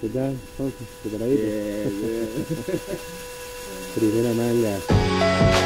¿Qué tal? Entonces, ¿preparadito? Pues. Bien, bien. Primera manga.